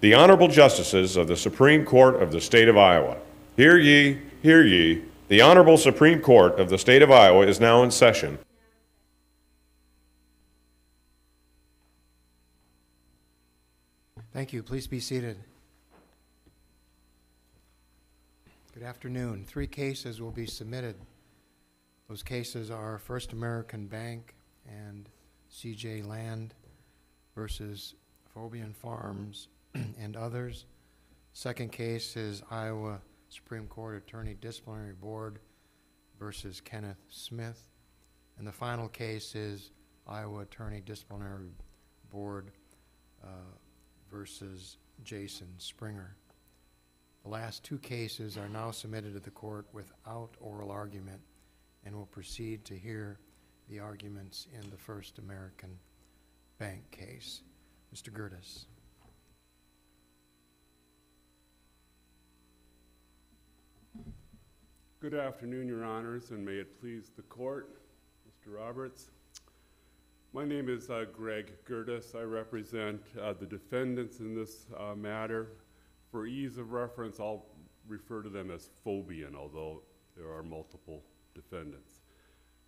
The Honorable Justices of the Supreme Court of the State of Iowa. Hear ye, hear ye. The Honorable Supreme Court of the State of Iowa is now in session. Thank you. Please be seated. Good afternoon. Three cases will be submitted. Those cases are First American Bank and CJ Land versus Fobian Farms and others. Second case is Iowa Supreme Court Attorney Disciplinary Board versus Kenneth Smith. And the final case is Iowa Attorney Disciplinary Board uh, versus Jason Springer. The last two cases are now submitted to the court without oral argument and will proceed to hear the arguments in the First American Bank case. Mr. Geerdes. Good afternoon, Your Honors, and may it please the court, Mr. Roberts. My name is uh, Gregg Geerdes. I represent uh, the defendants in this uh, matter. For ease of reference, I'll refer to them as Fobian, although there are multiple defendants.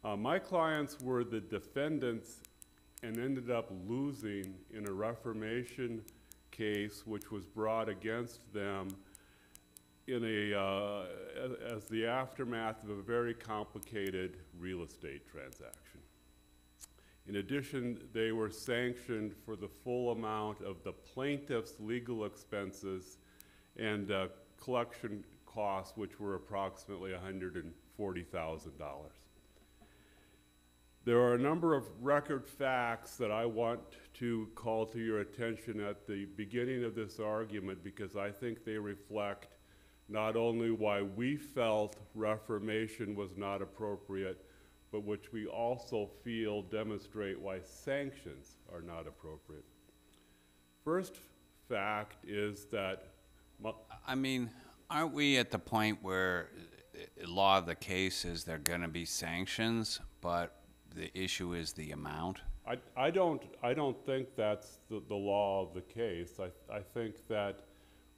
Uh, my clients were the defendants and ended up losing in a reformation case which was brought against them in a, uh, as the aftermath of a very complicated real estate transaction. In addition, they were sanctioned for the full amount of the plaintiff's legal expenses and uh, collection costs, which were approximately $140,000. There are a number of record facts that I want to call to your attention at the beginning of this argument because I think they reflect not only why we felt reformation was not appropriate, but which we also feel demonstrate why sanctions are not appropriate. First fact is that. I mean, aren't we at the point where law of the case is there going to be sanctions, but the issue is the amount? I, I don't I don't think that's the, the law of the case. I, I think that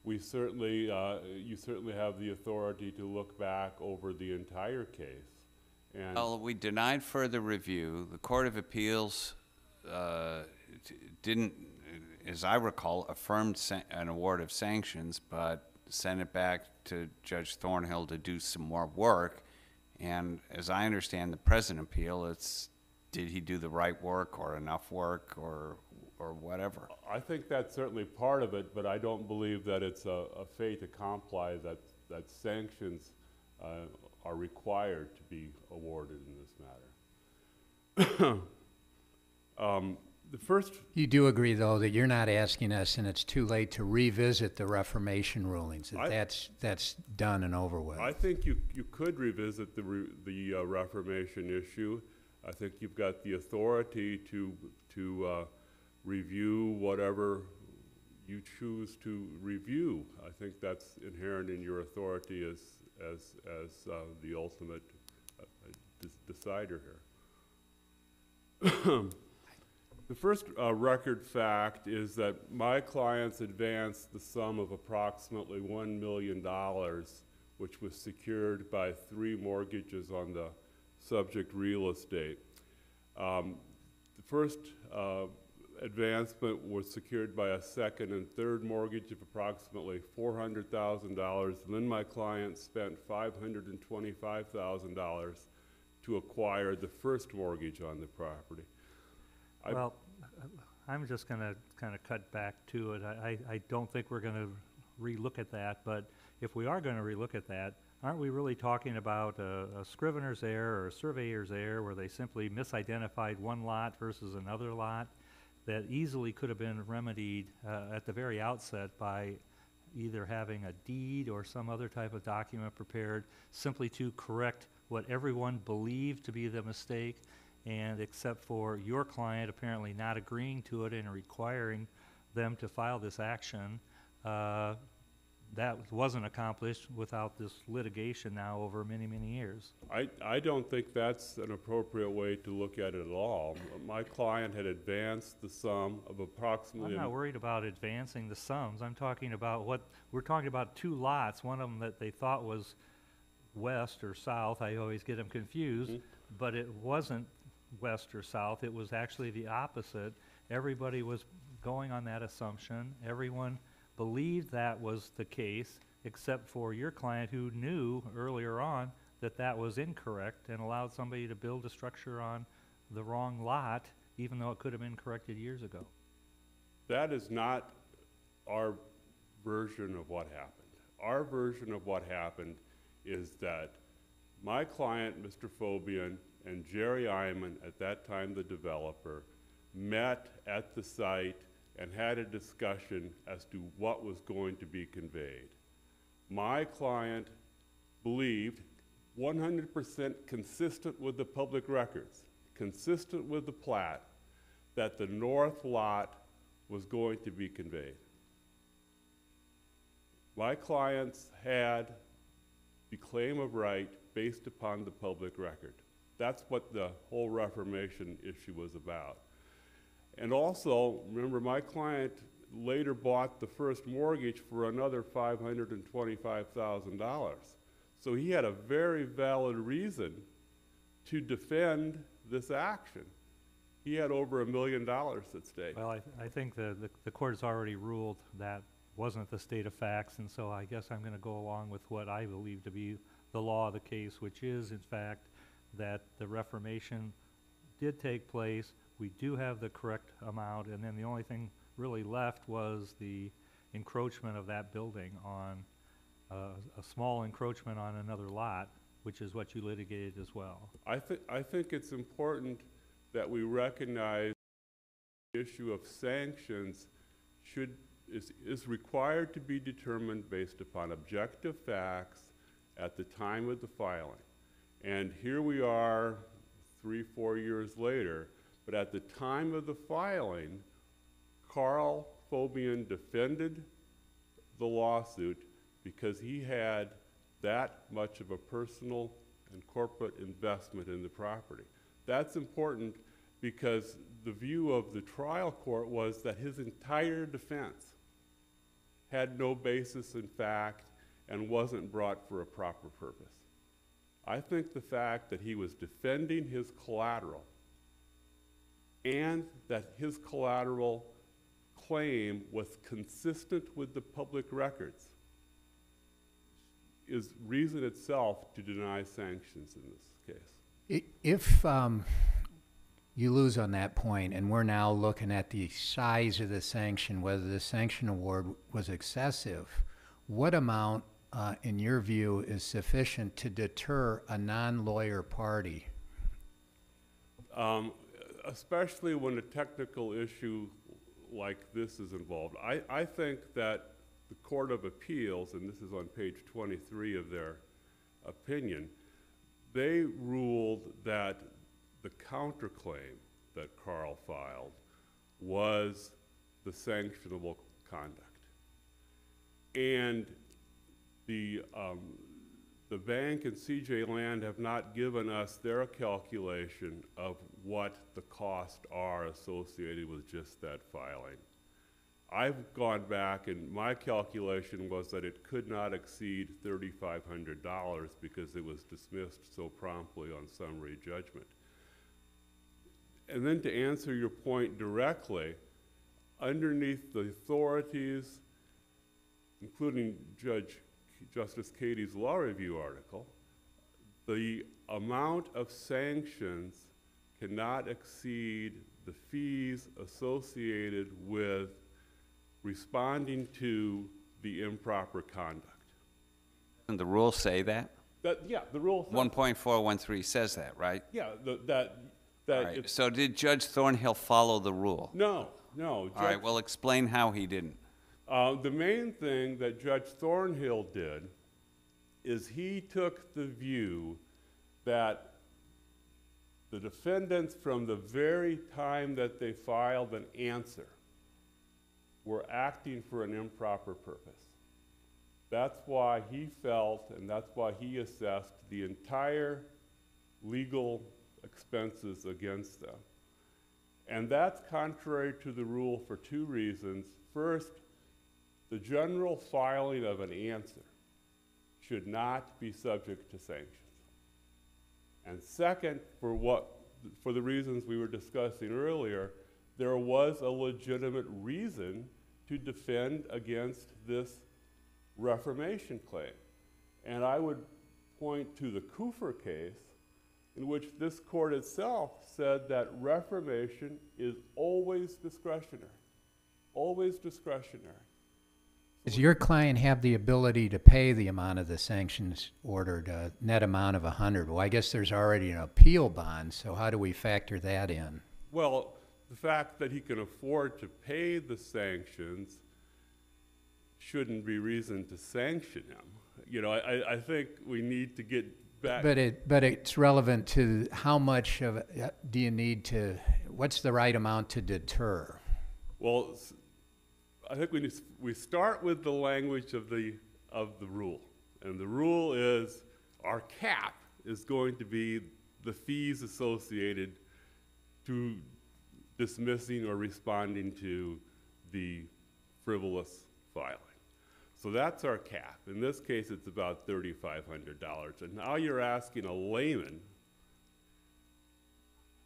we certainly, uh, you certainly have the authority to look back over the entire case. And Well, we denied further review. The Court of Appeals uh, didn't, as I recall, affirmed an award of sanctions, but sent it back to Judge Thornhill to do some more work. And as I understand the present appeal, it's, did he do the right work or enough work or, or whatever? I think that's certainly part of it, but I don't believe that it's a, a fait accompli that, that sanctions uh, are required to be awarded in this matter. um, the first, You do agree, though, that you're not asking us, and it's too late to revisit the Reformation rulings, I- that's, that's done and over with. I think you, you could revisit the, re, the uh, Reformation issue. I think you've got the authority to, to uh, review whatever you choose to review. I think that's inherent in your authority as, as, as uh, the ultimate uh, de- decider here. The first uh, record fact is that my clients advanced the sum of approximately $1 million, which was secured by three mortgages on the subject real estate. Um, the first uh, advancement was secured by a second and third mortgage of approximately $400,000. And then my client spent $525,000 to acquire the first mortgage on the property. I- Well, I'm just going to kind of cut back to it. I, I I don't think we're going to relook at that, but if we are going to relook at that, aren't we really talking about a, a scrivener's error or a surveyor's error where they simply misidentified one lot versus another lot that easily could have been remedied uh, at the very outset by either having a deed or some other type of document prepared simply to correct what everyone believed to be the mistake and except for your client apparently not agreeing to it and requiring them to file this action, uh, that wasn't accomplished without this litigation now over many, many years. I, I don't think that's an appropriate way to look at it at all. My client had advanced the sum of approximately. I'm not worried about advancing the sums. I'm talking about what, we're talking about two lots, one of them that they thought was west or south, I always get them confused, mm-hmm. but it wasn't west or south, it was actually the opposite. Everybody was going on that assumption, everyone believed that was the case, except for your client who knew earlier on that that was incorrect and allowed somebody to build a structure on the wrong lot, even though it could have been corrected years ago. That is not our version of what happened. Our version of what happened is that my client, Mr. Fobian, and Jerry Iman, at that time the developer, met at the site and had a discussion as to what was going to be conveyed. My client believed 100% consistent with the public records, consistent with the plat, that the north lot was going to be conveyed. My clients had the claim of right based upon the public record. That's what the whole Reformation issue was about. And also, remember, my client later bought the first mortgage for another $525,000. So he had a very valid reason to defend this action. He had over a million dollars at stake. Well, I, I think the, the, the court has already ruled that wasn't the state of facts, and so I guess I'm gonna go along with what I believe to be the law of the case, which is in fact that the Reformation did take place, we do have the correct amount, and then the only thing really left was the encroachment of that building on, uh, a small encroachment on another lot, which is what you litigated as well. I think, I think it's important that we recognize the issue of sanctions should, is, is required to be determined based upon objective facts at the time of the filing. And here we are, three, four years later, but at the time of the filing, Carl Fobian defended the lawsuit because he had that much of a personal and corporate investment in the property. That's important because the view of the trial court was that his entire defense had no basis in fact and wasn't brought for a proper purpose. I think the fact that he was defending his collateral and that his collateral claim was consistent with the public records is reason itself to deny sanctions in this case. If um, you lose on that point, and we're now looking at the size of the sanction, whether the sanction award was excessive, what amount, uh, in your view, is sufficient to deter a non-lawyer party? Um, especially when a technical issue like this is involved. I, I think that the Court of Appeals, and this is on page 23 of their opinion, they ruled that the counterclaim that Carl filed was the sanctionable conduct. And the, um, the bank and CJ Land have not given us their calculation of what the costs are associated with just that filing. I've gone back and my calculation was that it could not exceed thirty-five hundred dollars because it was dismissed so promptly on summary judgment. And then to answer your point directly, underneath the authorities, including Judge, Justice Cady's law review article, the amount of sanctions cannot exceed the fees associated with responding to the improper conduct. Doesn't the rule say that? That, yeah, the rule. 1.413 says that, right? Yeah, the- that, All that, right, it's, so did Judge Thornhill follow the rule? no, no. All right, Judge- well, explain how he didn't. Uh, the main thing that Judge Thornhill did is he took the view that the defendants, from the very time that they filed an answer, were acting for an improper purpose. That's why he felt, and that's why he assessed the entire legal expenses against them. And that's contrary to the rule for two reasons. First, the general filing of an answer should not be subject to sanctions. And second, for what, for the reasons we were discussing earlier, there was a legitimate reason to defend against this Reformation claim. And I would point to the Cooper case, in which this court itself said that Reformation is always discretionary. Always discretionary. Does your client have the ability to pay the amount of the sanctions ordered, a net amount of a hundred? Well, I guess there's already an appeal bond, so how do we factor that in? Well, the fact that he can afford to pay the sanctions shouldn't be reason to sanction him. You know, I, I think we need to get back. But it, but it's relevant to how much of, it, uh, do you need to, what's the right amount to deter? Well, I think we, need we start with the language of the, of the rule. And the rule is, our cap is going to be the fees associated to dismissing or responding to the frivolous filing. So that's our cap. In this case, it's about thirty-five hundred dollars. And now you're asking a layman,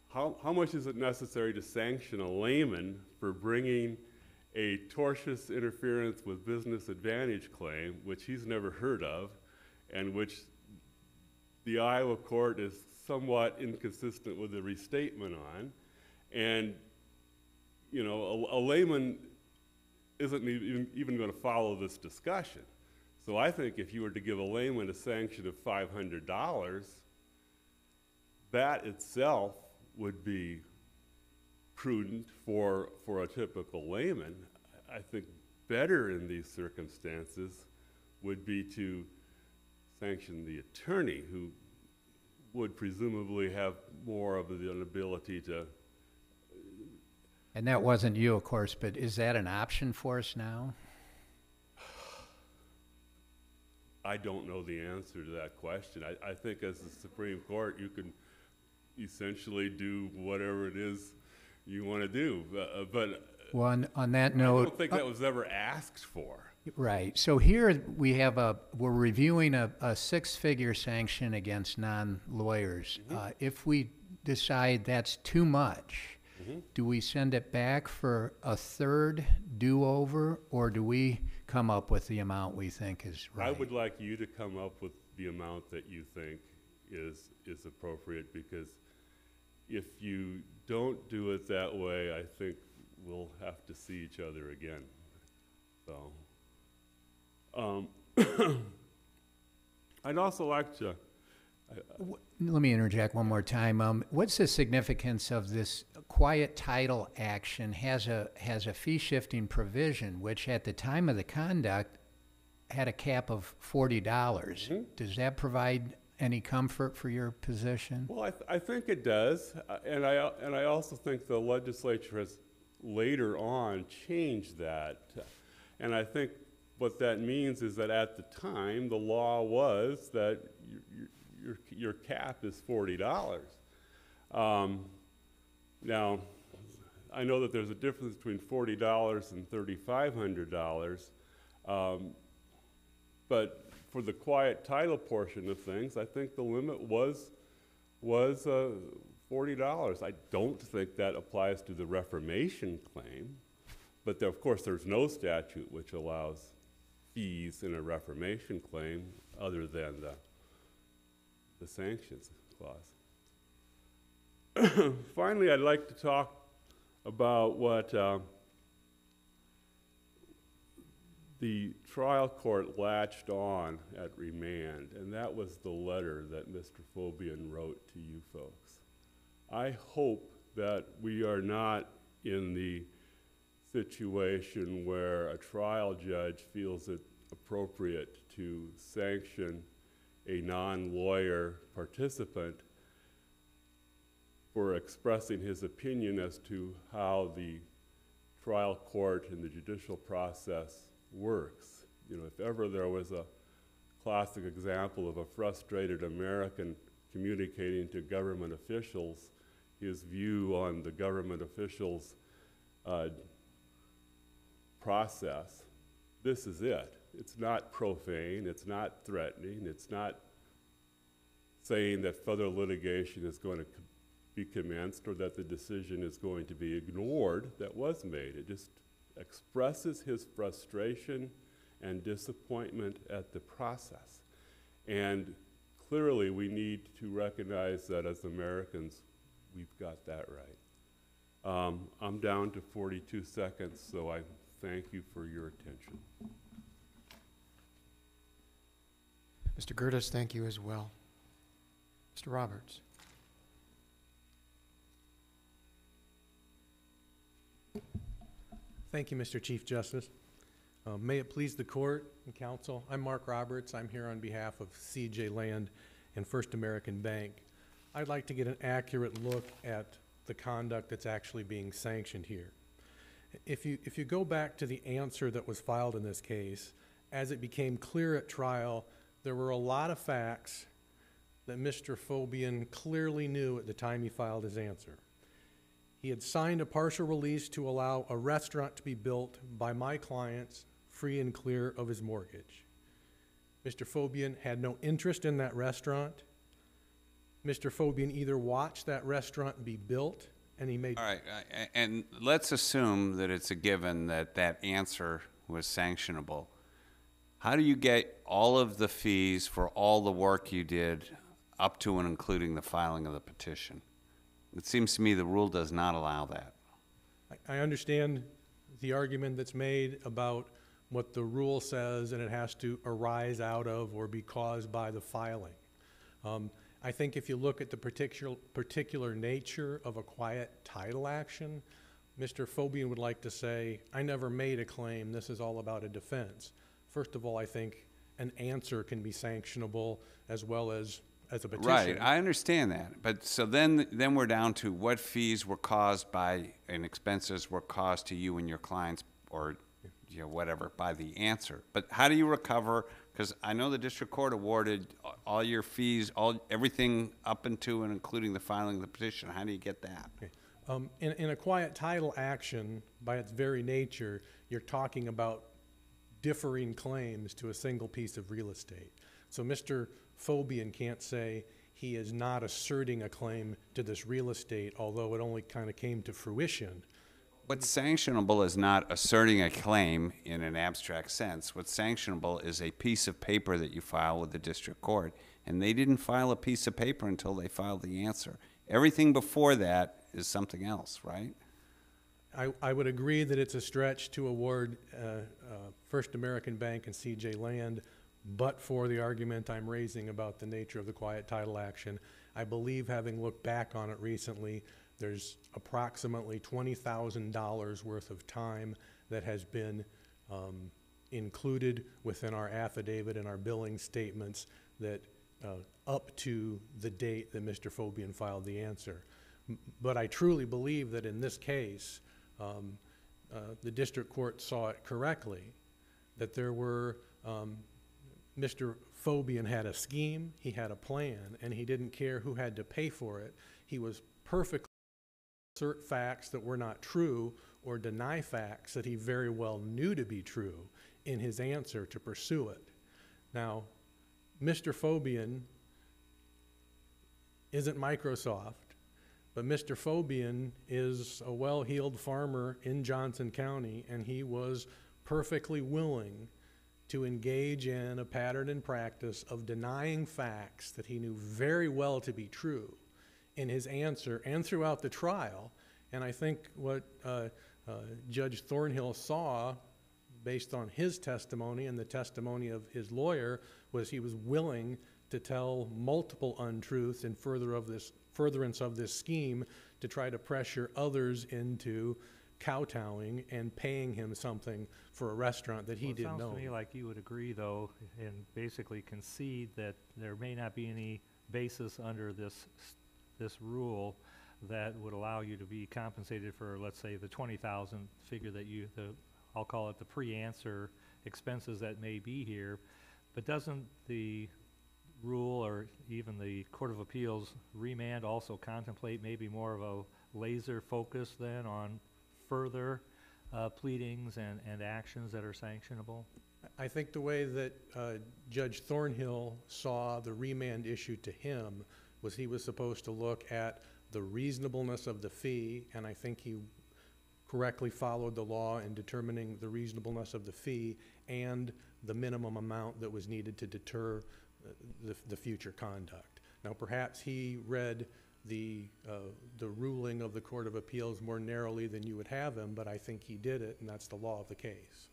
how, how much is it necessary to sanction a layman for bringing a tortious interference with business advantage claim, which he's never heard of, and which the Iowa court is somewhat inconsistent with the restatement on? And, you know, a, a layman isn't even, even going to follow this discussion. So I think if you were to give a layman a sanction of five hundred dollars, that itself would be prudent for, for a typical layman. I think better in these circumstances would be to sanction the attorney who would presumably have more of the ability to, And that wasn't you, of course, but is that an option for us now? I don't know the answer to that question. I, I think as the Supreme Court, you can essentially do whatever it is you want to do. Uh, But Well, on, on that I note. don't think uh, that was ever asked for. Right. So here we have a, we're reviewing a, a six-figure sanction against non-lawyers. Mm-hmm. Uh, if we decide that's too much, mm-hmm. do we send it back for a third do-over, or do we come up with the amount we think is right? I would like you to come up with the amount that you think is, is appropriate, because if you don't do it that way, I think we'll have to see each other again. So, um, I'd also like to, Let me interject one more time. Um, what's the significance of this quiet title action has a, has a fee-shifting provision, which at the time of the conduct had a cap of forty dollars. Does that provide any comfort for your position? Well, I, th- I think it does, uh, and I, and I also think the legislature has later on changed that. And I think what that means is that at the time, the law was that your, your, your cap is forty dollars. Um, now, I know that there's a difference between forty dollars and thirty-five hundred dollars. Um, but for the quiet title portion of things, I think the limit was, was uh, forty dollars. I don't think that applies to the Reformation claim, but there, of course, there's no statute which allows fees in a Reformation claim other than the, the sanctions clause. Finally, I'd like to talk about what uh, the trial court latched on at remand, and that was the letter that Mr. Fobian wrote to you folks. I hope that we are not in the situation where a trial judge feels it appropriate to sanction a non-lawyer participant for expressing his opinion as to how the trial court and the judicial process works. you know, if ever there was a classic example of a frustrated American communicating to government officials, his view on the government officials' uh, process, this is it. It's not profane, it's not threatening, it's not saying that further litigation is going to be commenced or that the decision is going to be ignored that was made. It just expresses his frustration and disappointment at the process. And clearly, we need to recognize that as Americans, we've got that right. Um, I'm down to 42 seconds, so I thank you for your attention. Mr. Geerdes, thank you as well. Mr. Roberts? Thank you, Mr. Chief Justice. Uh, May it please the court and counsel, I'm Mark Roberts. I'm here on behalf of CJ Land and First American Bank. I'd like to get an accurate look at the conduct that's actually being sanctioned here. If you, if you go back to the answer that was filed in this case, as it became clear at trial, there were a lot of facts that Mr. Fobian clearly knew at the time he filed his answer. He had signed a partial release to allow a restaurant to be built by my clients, free and clear of his mortgage. Mr. Fobian had no interest in that restaurant. Mr. Fobian either watched that restaurant be built, and he made All right, uh, and let's assume that it's a given that that answer was sanctionable. How do you get all of the fees for all the work you did up to and including the filing of the petition? It seems to me the rule does not allow that. I- I understand the argument that's made about what the rule says, and it has to arise out of or be caused by the filing. Um, I think if you look at the particular, particular nature of a quiet title action, Mr. Fobian would like to say, I never made a claim, this is all about a defense. First of all, I think an answer can be sanctionable as well as, as a petition. Right, I understand that, but so then, then we're down to what fees were caused by, and expenses were caused to you and your clients, or, you know, whatever, by the answer. But how do you recover, because I know the district court awarded all your fees, all, everything up into and including the filing of the petition, how do you get that? Um, in, in a quiet title action, by its very nature, you're talking about differing claims to a single piece of real estate. So Mr. Fobian can't say he is not asserting a claim to this real estate, although it only kind of came to fruition. What's sanctionable is not asserting a claim in an abstract sense. What's sanctionable is a piece of paper that you file with the district court. And they didn't file a piece of paper until they filed the answer. Everything before that is something else, right? I, I would agree that it's a stretch to award uh, uh, First American Bank and CJ Land, but for the argument I'm raising about the nature of the quiet title action. I believe, having looked back on it recently, there's approximately $20,000 worth of time that has been um, included within our affidavit and our billing statements that, uh, up to the date that Mr. Fobian filed the answer. But I truly believe that in this case, um, uh, the district court saw it correctly, that there were, um, Mr. Fobian had a scheme, he had a plan, and he didn't care who had to pay for it. He was perfectly assert facts that were not true or deny facts that he very well knew to be true in his answer to pursue it. Now, Mr. Fobian isn't Microsoft, but Mr. Fobian is a well-heeled farmer in Johnson County, and he was perfectly willing to engage in a pattern and practice of denying facts that he knew very well to be true in his answer and throughout the trial. And I think what uh, uh, Judge Thornhill saw, based on his testimony and the testimony of his lawyer, was he was willing to tell multiple untruths in further of this furtherance of this scheme to try to pressure others into kowtowing and paying him something for a restaurant that he Well, didn't know. It sounds to me like you would agree, though, and basically concede that there may not be any basis under this, this rule that would allow you to be compensated for, let's say, the twenty thousand figure that you, the I'll call it the pre-answer expenses that may be here. But doesn't the rule or even the Court of Appeals remand also contemplate maybe more of a laser focus then on further uh, pleadings and, and actions that are sanctionable? I think the way that uh, Judge Thornhill saw the remand issue to him was he was supposed to look at the reasonableness of the fee, and I think he correctly followed the law in determining the reasonableness of the fee and the minimum amount that was needed to deter uh, the, the future conduct. Now, perhaps he read the, uh, the ruling of the Court of Appeals more narrowly than you would have him, but I think he did it, and that's the law of the case.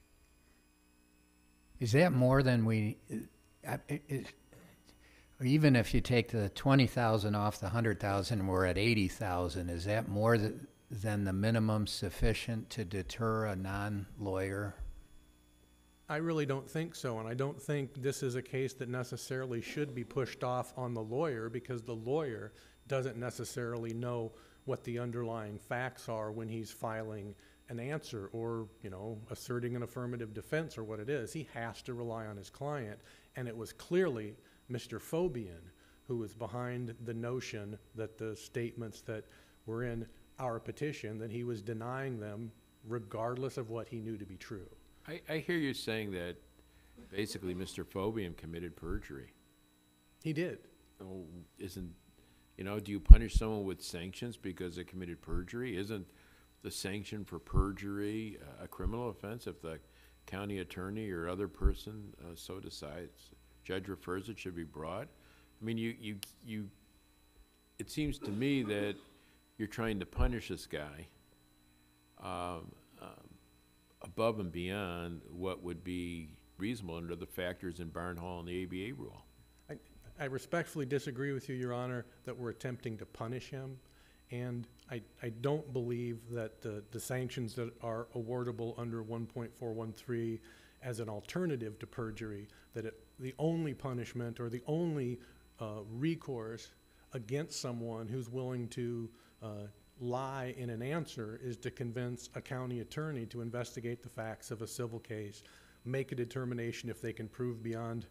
Is that more than we, uh, even if you take the twenty thousand off the hundred thousand, we're at eighty thousand, is that more th- than the minimum sufficient to deter a non-lawyer? I really don't think so, and I don't think this is a case that necessarily should be pushed off on the lawyer because the lawyer doesn't necessarily know what the underlying facts are when he's filing an answer or, you know, asserting an affirmative defense or what it is. He has to rely on his client, and it was clearly Mr. Fobian, who was behind the notion that the statements that were in our petition, that he was denying them regardless of what he knew to be true. I, I hear you saying that basically Mr. Fobian committed perjury. He did. Oh, Isn't, you know, do you punish someone with sanctions because they committed perjury? Isn't the sanction for perjury a criminal offense if the county attorney or other person uh, so decides? Judge refers it should be brought? I mean, you, you, you, it seems to me that you're trying to punish this guy um, um, above and beyond what would be reasonable under the factors in Barnhill and the ABA rule. I, I respectfully disagree with you, Your Honor, that we're attempting to punish him. And I, I don't believe that the, the sanctions that are awardable under one point four one three as an alternative to perjury, that it, the only punishment or the only, uh, recourse against someone who's willing to, uh, lie in an answer is to convince a county attorney to investigate the facts of a civil case, make a determination if they can prove beyond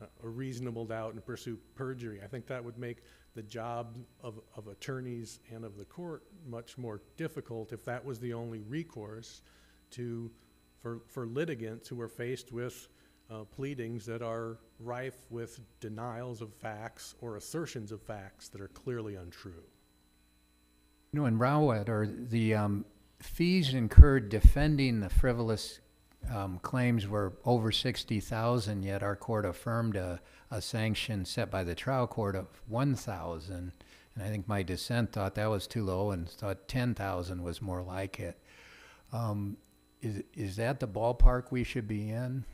uh, a reasonable doubt and pursue perjury. I think that would make the job of, of attorneys and of the court much more difficult if that was the only recourse to, for, for litigants who are faced with uh, pleadings that are rife with denials of facts or assertions of facts that are clearly untrue. You know, in Rowedder, or the um, fees incurred defending the frivolous um, claims were over sixty thousand, yet our court affirmed a, a sanction set by the trial court of one thousand. And I think my dissent thought that was too low and thought ten thousand was more like it. Um, is, is that the ballpark we should be in?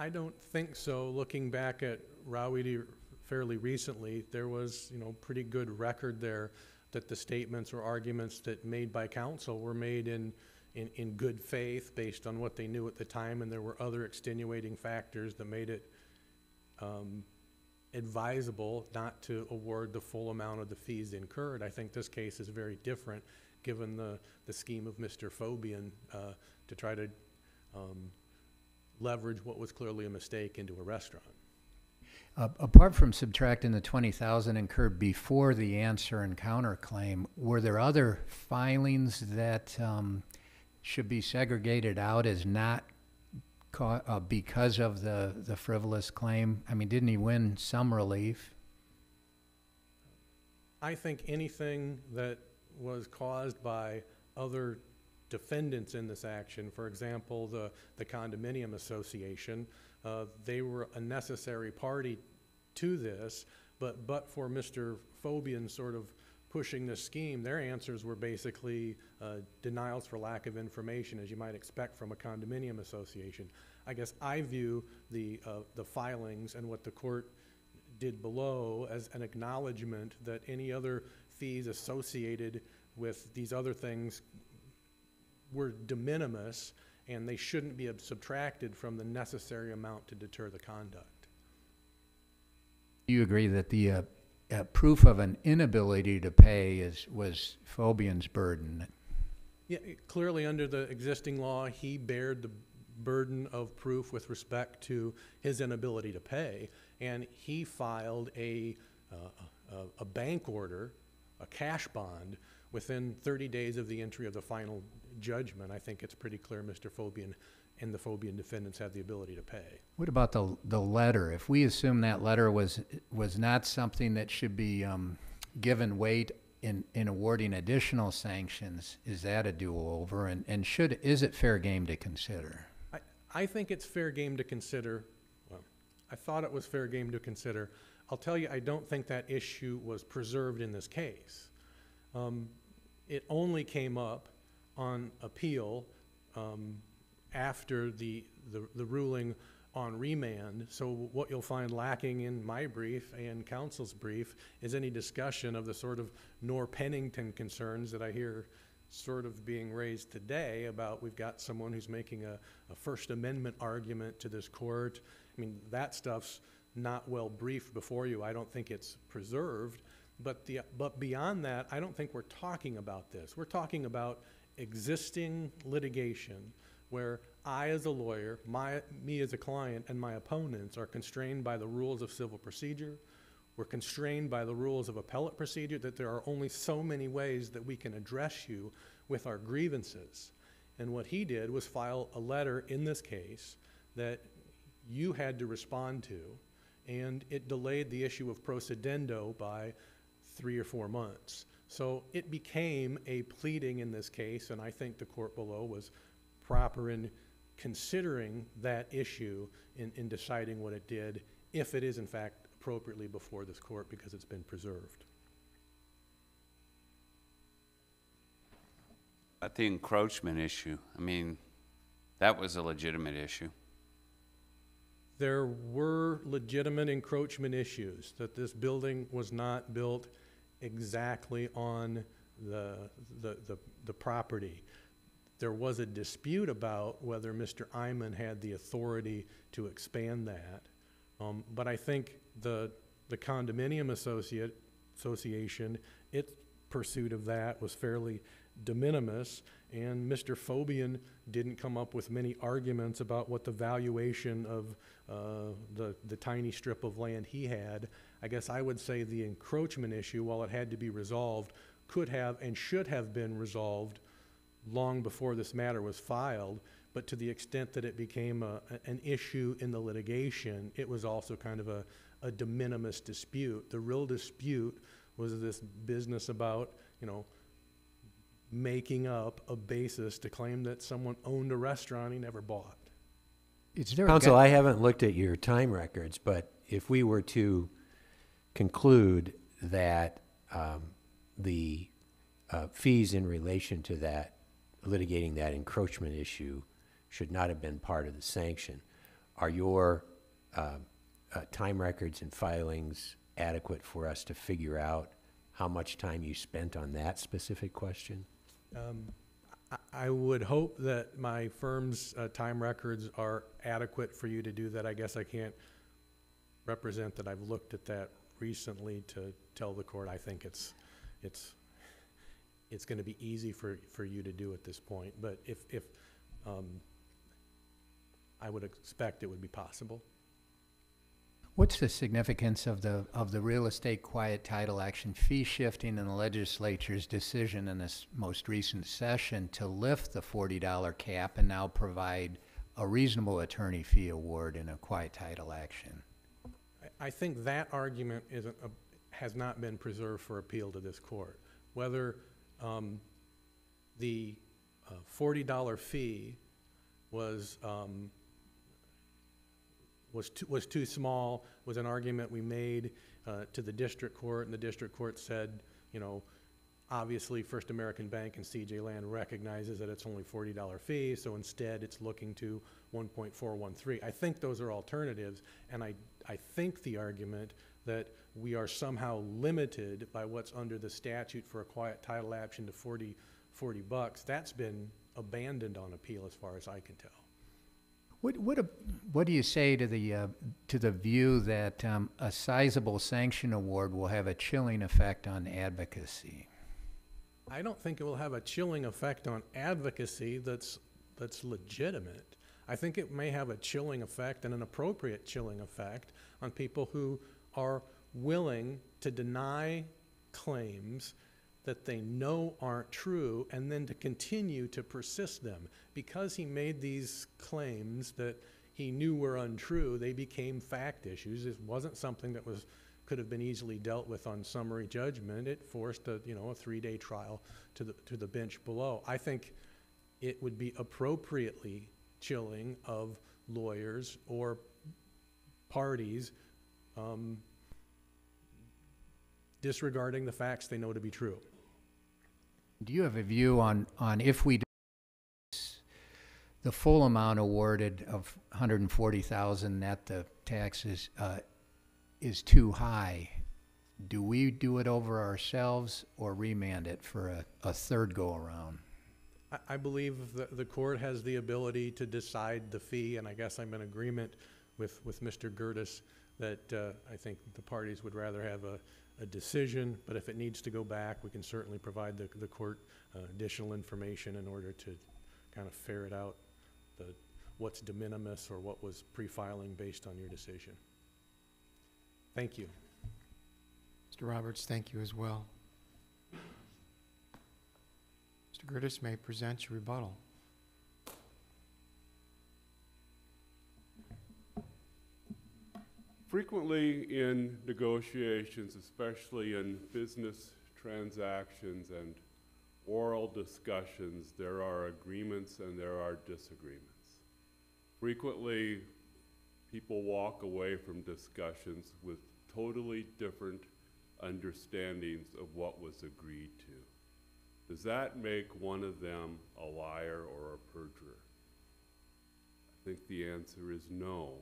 I don't think so. Looking back at Rowedder fairly recently, there was, you know, pretty good record there that the statements or arguments that made by counsel were made in, in, in good faith based on what they knew at the time, and there were other extenuating factors that made it um, advisable not to award the full amount of the fees incurred. I think this case is very different, given the, the scheme of Mr. Fobian uh, to try to um, leverage what was clearly a mistake into a restaurant. Uh, apart from subtracting the twenty thousand incurred before the answer and counterclaim, were there other filings that um, should be segregated out as not ca- uh, because of the, the frivolous claim? I mean, didn't he win some relief? I think anything that was caused by other defendants in this action, for example, the, the condominium association, uh, they were a necessary party to this, but, but for Mr. Fobian sort of pushing this scheme, their answers were basically uh, denials for lack of information, as you might expect from a condominium association. I guess I view the, uh, the filings and what the court did below as an acknowledgement that any other fees associated with these other things were de minimis, and they shouldn't be subtracted from the necessary amount to deter the conduct. Do you agree that the uh, uh, proof of an inability to pay is was Fobian's burden? Yeah, clearly, under the existing law, he bared the burden of proof with respect to his inability to pay, and he filed a, uh, a, a bank order, a cash bond, within thirty days of the entry of the final judgment. I think it's pretty clear Mr. Fobian and the Fobian defendants have the ability to pay. What about the, the letter? If we assume that letter was, was not something that should be um, given weight in, in awarding additional sanctions, is that a do-over? And, and should, is it fair game to consider? I, I think it's fair game to consider, well, I thought it was fair game to consider. I'll tell you, I don't think that issue was preserved in this case. Um, It only came up on appeal um, after the, the the ruling on remand. So what you'll find lacking in my brief and counsel's brief is any discussion of the sort of Noerr-Pennington concerns that I hear sort of being raised today about we've got someone who's making a, a First Amendment argument to this court. I mean, that stuff's not well briefed before you. I don't think it's preserved. But the, but beyond that, I don't think we're talking about this. We're talking about existing litigation where I, as a lawyer, my, me as a client, and my opponents are constrained by the rules of civil procedure. We're constrained by the rules of appellate procedure, that there are only so many ways that we can address you with our grievances. And what he did was file a letter in this case that you had to respond to, and it delayed the issue of procedendo by three or four months. So it became a pleading in this case, and I think the court below was proper in considering that issue in, in deciding what it did, if it is in fact appropriately before this court because it's been preserved. At the encroachment issue, I mean, that was a legitimate issue. There were legitimate encroachment issues, that this building was not built exactly on the, the, the, the property. There was a dispute about whether Mr. Iman had the authority to expand that. Um, but I think the, the condominium associate, association, its pursuit of that was fairly de minimis. And Mr. Fobian didn't come up with many arguments about what the valuation of, uh, the, the tiny strip of land he had. I guess I would say the encroachment issue, while it had to be resolved, could have and should have been resolved long before this matter was filed, but to the extent that it became a, an issue in the litigation, it was also kind of a, a de minimis dispute. The real dispute was this business about, you know, making up a basis to claim that someone owned a restaurant he never bought. Is there a Counsel, gu- I haven't looked at your time records, but if we were to conclude that um, the uh, fees in relation to that, litigating that encroachment issue should not have been part of the sanction, are your um, uh, time records and filings adequate for us to figure out how much time you spent on that specific question? Um, I- would hope that my firm's uh, time records are adequate for you to do that. I guess I can't represent that I've looked at that recently to tell the court I think it's, it's, it's gonna be easy for, for you to do at this point. But if, if, um, I would expect it would be possible. What's the significance of the, of the real estate quiet title action fee shifting in the legislature's decision in this most recent session to lift the forty dollar cap and now provide a reasonable attorney fee award in a quiet title action? I- think that argument isn't, a- has not been preserved for appeal to this court. Whether um, the uh, forty dollar fee was, um, was too, was too small, was an argument we made uh, to the district court, and the district court said, you know, obviously, First American Bank and CJ Land recognizes that it's only forty dollar fee, so instead, it's looking to one point four one three. I think those are alternatives, and I, I think the argument that we are somehow limited by what's under the statute for a quiet title action to 40 40 bucks, that's been abandoned on appeal as far as I can tell. What, what, a- what do you say to the, uh, to the view that um, a sizable sanction award will have a chilling effect on advocacy? I don't think it will have a chilling effect on advocacy that's, that's legitimate. I think it may have a chilling effect and an appropriate chilling effect on people who are willing to deny claims that they know aren't true and then to continue to persist them. Because he made these claims that he knew were untrue, they became fact issues. It wasn't something that was, could have been easily dealt with on summary judgment. It forced a, you know, a three-day trial to the, to the bench below. I think it would be appropriately chilling of lawyers or parties um, disregarding the facts they know to be true. Do you have a view on, on if we, the full amount awarded of 140,000 net the taxes uh, is too high? Do we do it over ourselves or remand it for a, a third go-around? I, I believe the, the court has the ability to decide the fee, and I guess I'm in agreement with, with Mr. Geerdes that uh, I think the parties would rather have a, a decision, but if it needs to go back, we can certainly provide the, the court uh, additional information in order to kind of ferret out the, what's de minimis or what was pre-filing based on your decision. Thank you. Mr. Roberts, thank you as well. Mr. Geerdes may present your rebuttal. Frequently in negotiations, especially in business transactions and oral discussions, there are agreements and there are disagreements. Frequently, people walk away from discussions with totally different understandings of what was agreed to. Does that make one of them a liar or a perjurer? I think the answer is no.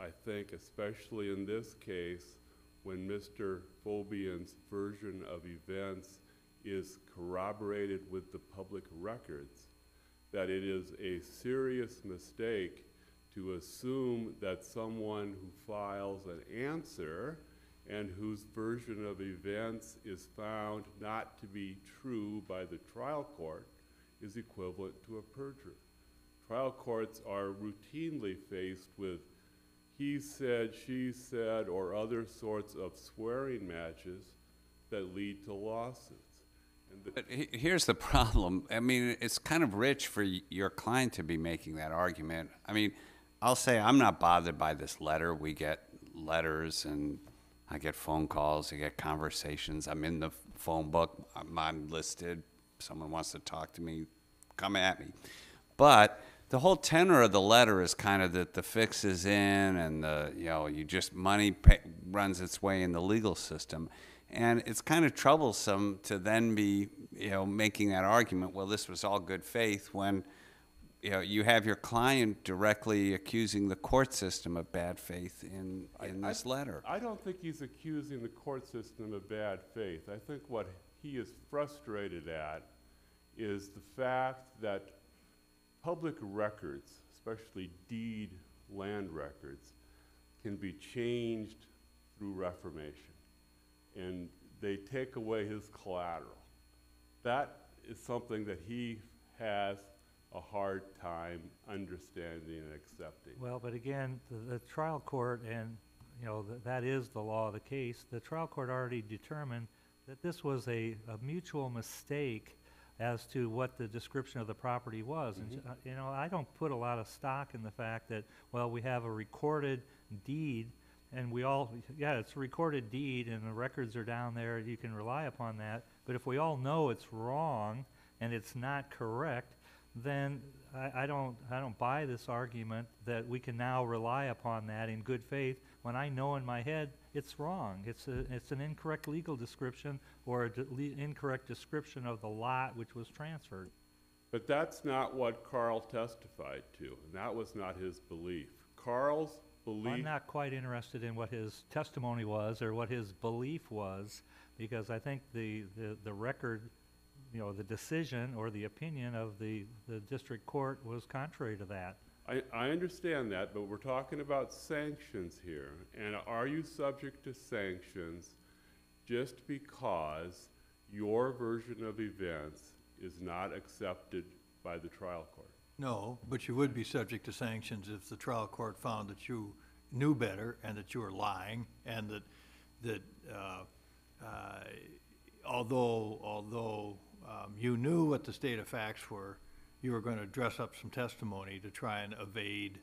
I think, especially in this case, when Mr. Fobian's version of events is corroborated with the public records, that it is a serious mistake to assume that someone who files an answer and whose version of events is found not to be true by the trial court is equivalent to a perjurer. Trial courts are routinely faced with he said, she said, or other sorts of swearing matches that lead to lawsuits. But here's the problem. I mean, it's kind of rich for your client to be making that argument. I mean, I'll say I'm not bothered by this letter. We get letters and I get phone calls, I get conversations. I'm in the phone book, I'm, I'm listed. Someone wants to talk to me, come at me. But the whole tenor of the letter is kind of that the fix is in and the, you know, you just, money pay, runs its way in the legal system. And it's kind of troublesome to then be, you know, making that argument, well, this was all good faith when, you know, you have your client directly accusing the court system of bad faith in, in I- this letter. I don't think he's accusing the court system of bad faith. I think what he is frustrated at is the fact that public records, especially deed land records, can be changed through reformation. And they take away his collateral. That is something that he has a hard time understanding and accepting. Well, but again, the, the trial court, and, you know, th- that is the law of the case, the trial court already determined that this was a, a mutual mistake as to what the description of the property was. And, uh, you know, I don't put a lot of stock in the fact that, well, we have a recorded deed, and we all, yeah, it's a recorded deed, and the records are down there, you can rely upon that, but if we all know it's wrong, and it's not correct, then I, I don't, I don't buy this argument that we can now rely upon that in good faith when I know in my head it's wrong. It's a, it's an incorrect legal description or an de- le- incorrect description of the lot which was transferred. But that's not what Carl testified to, and that was not his belief. Carl's belief. I'm not quite interested in what his testimony was or what his belief was, because I think the, the, the record, you know, the decision or the opinion of the, the district court was contrary to that. I, I understand that, but we're talking about sanctions here. And are you subject to sanctions just because your version of events is not accepted by the trial court. No, but you would be subject to sanctions if the trial court found that you knew better and that you were lying and that, that, uh, uh, although, although, um, you knew what the state of facts were, you were gonna dress up some testimony to try and evade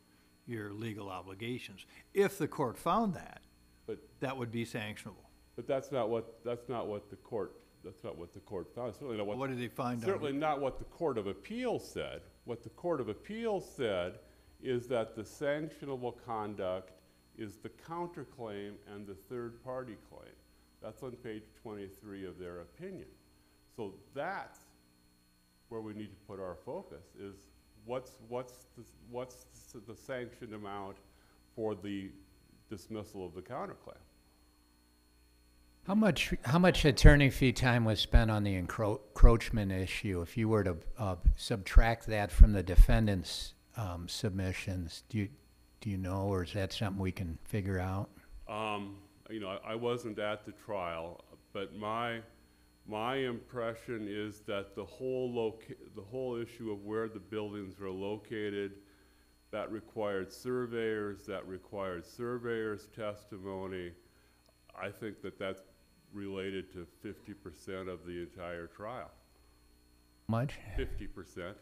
your legal obligations. If the court found that, But, that would be sanctionable. but that's not what, that's not what the court, that's not what the court found, certainly not what. What did they find? Certainly not what the Court of Appeals said. What the Court of Appeals said is that the sanctionable conduct is the counterclaim and the third-party claim. That's on page twenty-three of their opinion. So that's where we need to put our focus, is what's, what's, the- what's the sanction amount for the dismissal of the counterclaim? How much, how much attorney fee time was spent on the encro- encroachment issue? If you were to uh, subtract that from the defendant's um, submissions, do you, do you know, or is that something we can figure out? Um, you know, I, I wasn't at the trial, but my, my impression is that the whole loca- the whole issue of where the buildings are located, that required surveyors, that required surveyors' testimony. I think that that's related to fifty percent of the entire trial, Much? fifty percent.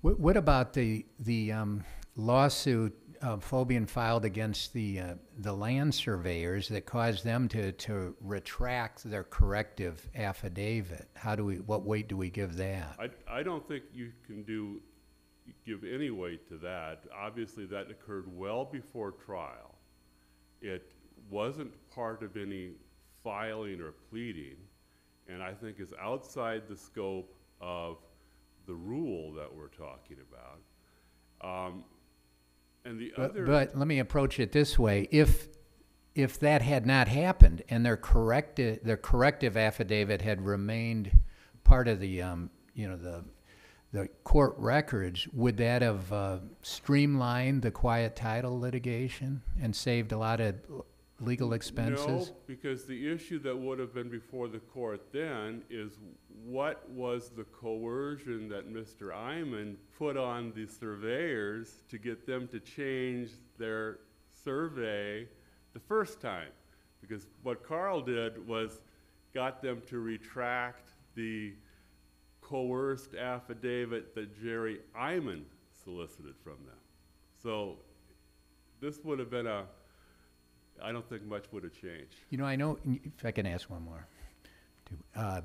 What, what about the, the um, lawsuit uh, filed against the, uh, the land surveyors that caused them to, to retract their corrective affidavit? How do we, what weight do we give that? I, I don't think you can do, give any weight to that. Obviously, that occurred well before trial. It wasn't part of any filing or pleading, and I think is outside the scope of the rule that we're talking about. Um, And the But, other. but let me approach it this way. If, if that had not happened and their corrective, their corrective affidavit had remained part of the, um, you know, the, the court records, would that have, uh, streamlined the quiet title litigation and saved a lot of legal expenses? No, because the issue that would have been before the court then is what was the coercion that Mr. Iman put on the surveyors to get them to change their survey the first time? Because what Carl did was got them to retract the coerced affidavit that Jerry Iman solicited from them. So this would have been a, I don't think much would have changed. You know, I know, if I can ask one more. Uh,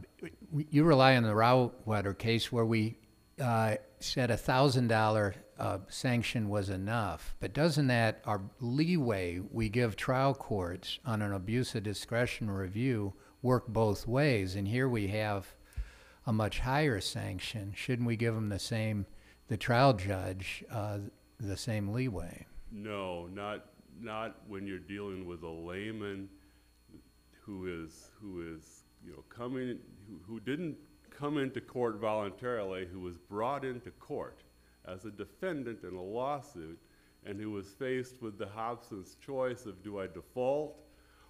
You rely on the Rowedder case where we uh, said a thousand dollar uh, sanction was enough, but doesn't that, our leeway we give trial courts on an abuse of discretion review work both ways? And here we have a much higher sanction. Shouldn't we give them the same, the trial judge, uh, the same leeway? No, not, not when you're dealing with a layman who is, who is, you know, coming, who, who didn't come into court voluntarily, who was brought into court as a defendant in a lawsuit, and who was faced with the Hobson's choice of do I default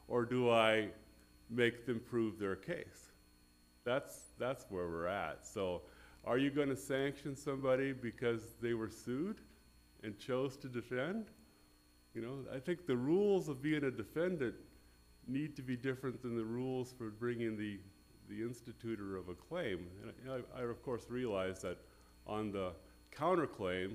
or do I make them prove their case? That's, that's where we're at. So are you gonna sanction somebody because they were sued and chose to defend? You know, I think the rules of being a defendant need to be different than the rules for bringing the, the institutor of a claim. And I, I of course realize that on the counterclaim,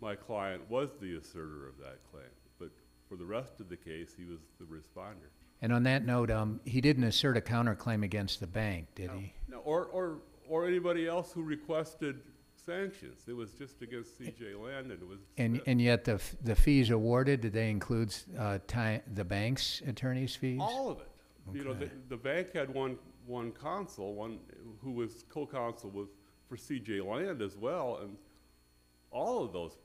my client was the asserter of that claim. But for the rest of the case, he was the responder. And on that note, um, he didn't assert a counterclaim against the bank, did he? No, or, or, or anybody else who requested sanctions. It was just against C.J. Landon. It was. And, and yet the, f- the fees awarded, did they include, uh, ti- the bank's attorney's fees? All of it. You know, the, the bank had one, one counsel, one who was co-counsel with, for CJ Land as well, and all of those,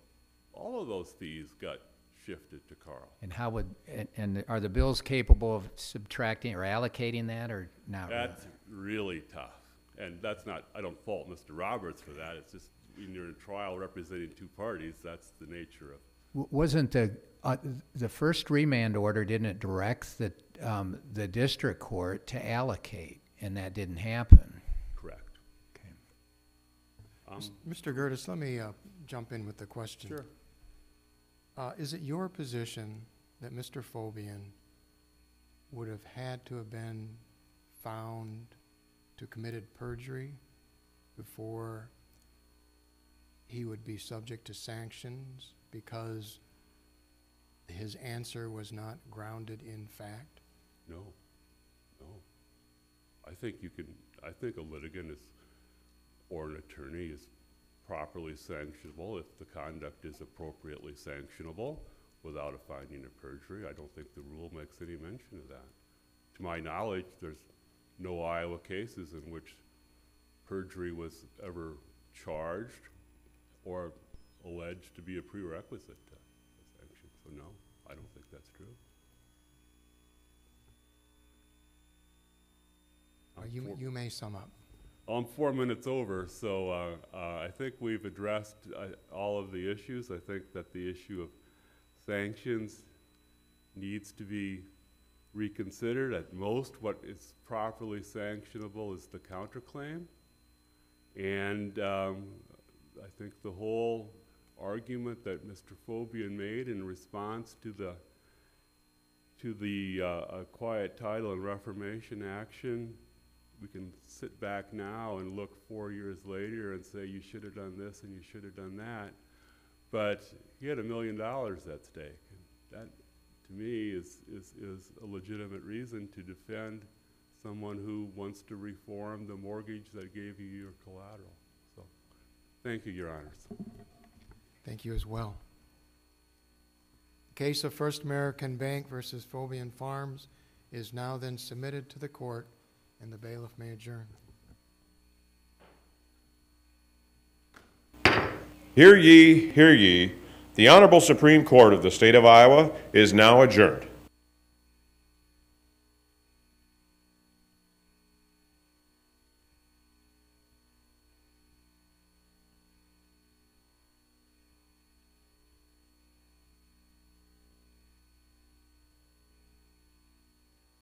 all of those fees got shifted to Carl. And how would, and, and are the bills capable of subtracting or allocating that or not really? That's really tough, and that's not, I don't fault Mr. Roberts for that, it's just, when you're in a trial representing two parties, that's the nature of, W- Wasn't the, uh, the first remand order, didn't it direct the, um, the district court to allocate? and that didn't happen. Correct. Okay. Um, Mr. Geerdes, let me uh, jump in with the question. Sure. Uh, Is it your position that Mr. Fobian would have had to have been found to committed perjury before he would be subject to sanctions because his answer was not grounded in fact? No, no. I think you can, I think a litigant is, or an attorney is properly sanctionable if the conduct is appropriately sanctionable without a finding of perjury. I don't think the rule makes any mention of that. To my knowledge, there's no Iowa cases in which perjury was ever charged or alleged to be a prerequisite to a sanction. So no, I don't think that's true. Uh, You, for- you may sum up. I'm four minutes over, so uh, uh, I think we've addressed uh, all of the issues. I think that the issue of sanctions needs to be reconsidered. At most, what is properly sanctionable is the counterclaim. And um, I think the whole argument that Mr. Fobian made in response to the to the uh, quiet title and reformation action we can sit back now and look four years later and say you should have done this and you should have done that. But he had a million dollars at stake. That, to me, is, is, is a legitimate reason to defend someone who wants to reform the mortgage that gave you your collateral. So, thank you, Your Honors. Thank you as well. The Case of First American Bank versus Fobian Farms is now then submitted to the court, and the bailiff may adjourn. Hear ye, hear ye. The Honorable Supreme Court of the State of Iowa is now adjourned.